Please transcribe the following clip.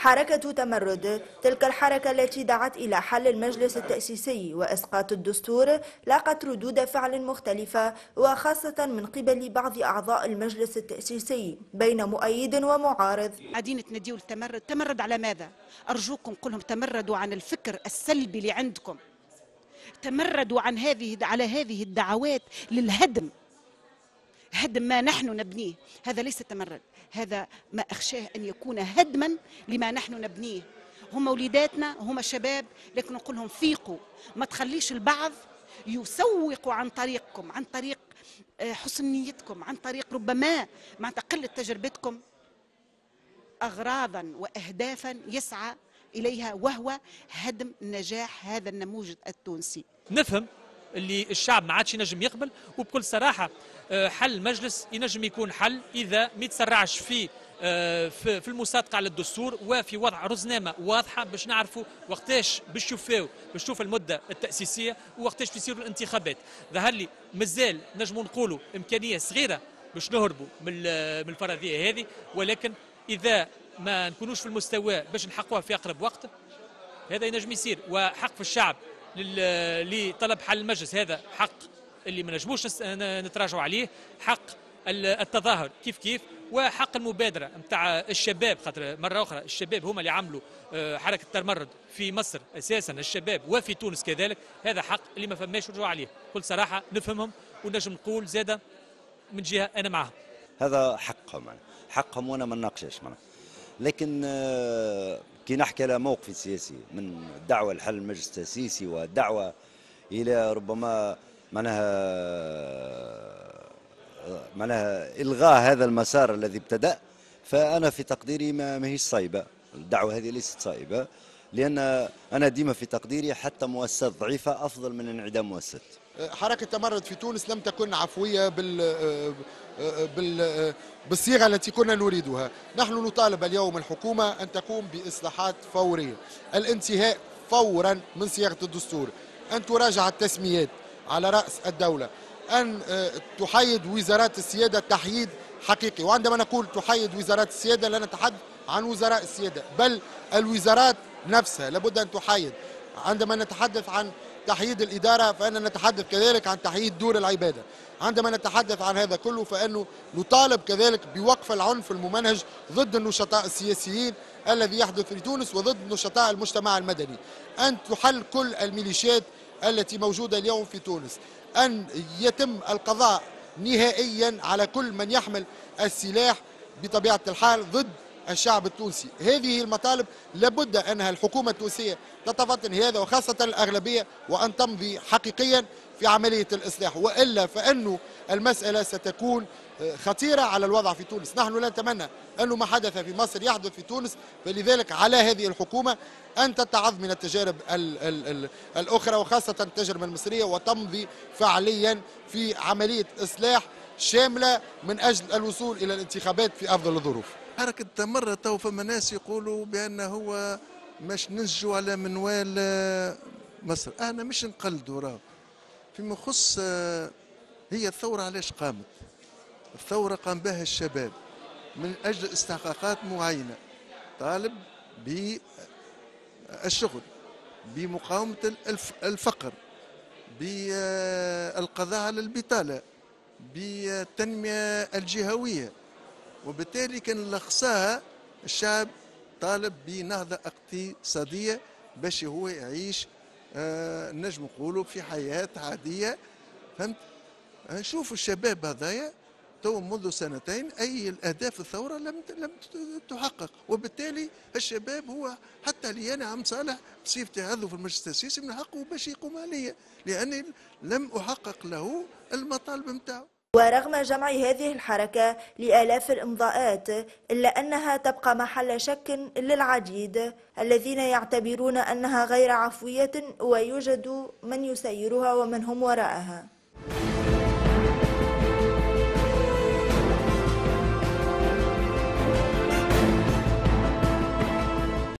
حركة تمرد تلك الحركة التي دعت إلى حل المجلس التأسيسي وإسقاط الدستور لاقت ردود فعل مختلفة وخاصة من قبل بعض أعضاء المجلس التأسيسي بين مؤيد ومعارض. قاعدين تناديوا التمرد. تمرد على ماذا؟ أرجوكم كلهم تمردوا عن الفكر السلبي اللي عندكم. تمردوا عن هذه على هذه الدعوات للهدم. هدم ما نحن نبنيه. هذا ليس تمرد. هذا ما أخشاه أن يكون هدما لما نحن نبنيه. هم وليداتنا هم شباب لكن نقول لهم فيقوا. ما تخليش البعض يسوق عن طريقكم عن طريق آه، حسن نيتكم عن طريق ربما مع قلة تجربتكم. أغراضا وأهدافا يسعى إليها وهو هدم نجاح هذا النموذج التونسي. نفهم. اللي الشعب ما عادش ينجم يقبل وبكل صراحة آه، حل المجلس ينجم يكون حل إذا ما يتسرعش في آه، في المصادقة على الدستور وفي وضع رزنامة واضحة باش نعرفوا وقتاش باش نشوفوا باش المدة التأسيسية ووقتاش بيصيروا الانتخابات. ظهر لي مازال نجموا نقولوا إمكانية صغيرة باش نهربوا من الفرضية هذه ولكن إذا ما نكونوش في المستوى باش نحققوها في أقرب وقت هذا ينجم يصير. وحق في الشعب لطلب حل المجلس هذا حق اللي ما نجموش نتراجعوا عليه حق التظاهر كيف كيف وحق المبادرة نتاع الشباب خاطر مرة أخرى الشباب هما اللي عملوا آه، حركة التمرد في مصر أساسا الشباب وفي تونس كذلك هذا حق اللي ما فماش رجوع عليه. بكل صراحة نفهمهم ونجم نقول زادة من جهة أنا معهم هذا حقهم حقهم وأنا ما نناقشش لكن آه، كي نحكي على موقفي السياسي من الدعوة لحل المجلس التأسيسي والدعوة إلى ربما معناها معناها إلغاء هذا المسار الذي ابتدأ فأنا في تقديري ما هيش صايبة. الدعوة هذه ليست صائبة لأن أنا ديما في تقديري حتى مؤسسات ضعيفة أفضل من انعدام مؤسسات. حركة تمرد في تونس لم تكن عفوية بال بال بالصيغة التي كنا نريدها. نحن نطالب اليوم الحكومة أن تقوم بإصلاحات فورية. الانتهاء فورا من صياغة الدستور. أن تراجع التسميات على رأس الدولة. أن آه، تحيد وزارات السيادة تحييد حقيقي. وعندما نقول تحيد وزارات السيادة لا نتحدث عن وزراء السيادة بل الوزارات نفسها لابد أن تحيد. عندما نتحدث عن تحييد الإدارة فإننا نتحدث كذلك عن تحييد دور العبادة. عندما نتحدث عن هذا كله فإنه نطالب كذلك بوقف العنف الممنهج ضد النشطاء السياسيين الذي يحدث في تونس وضد نشطاء المجتمع المدني. أن تحل كل الميليشيات التي موجودة اليوم في تونس. أن يتم القضاء نهائيا على كل من يحمل السلاح بطبيعة الحال ضد الشعب التونسي. هذه المطالب لابد أنها الحكومة التونسية تتفطن هذا وخاصة الأغلبية وأن تمضي حقيقيا في عملية الإصلاح. وإلا فإنه المسألة ستكون آه، خطيرة على الوضع في تونس. نحن لا نتمنى أنه ما حدث في مصر يحدث في تونس فلذلك على هذه الحكومة أن تتعظ من التجارب ال ال ال الأخرى وخاصة التجربة المصرية وتمضي فعليا في عملية إصلاح شاملة من أجل الوصول إلى الانتخابات في أفضل الظروف. حركة تمرة تو فما ناس يقولوا بأنه هو مش ننسجوا على منوال آه، مصر. أنا مش نقلدوا راه فيما يخص آه، هي الثورة علاش قامت؟ الثورة قام بها الشباب من أجل استحقاقات معينة. طالب بالشغل بمقاومة الفقر بالقضاء على البطالة. بالتنمية الجهوية. وبالتالي كان لخصها الشعب طالب بنهضة اقتصادية باش هو يعيش آه نجم نقولوا في حياة عادية. فهمت؟ نشوف الشباب هذايا تو منذ سنتين أي الأهداف الثورة لم لم تحقق. وبالتالي الشباب هو حتى لي أنا عم صالح بصفتي عضو في المجلس التأسيسي من حقه باش يقوم عليا لأني لم أحقق له المطالب نتاعو ورغم جمع هذه الحركة لآلاف الإمضاءات إلا أنها تبقى محل شك للعديد الذين يعتبرون أنها غير عفوية ويوجد من يسيرها ومن هم وراءها.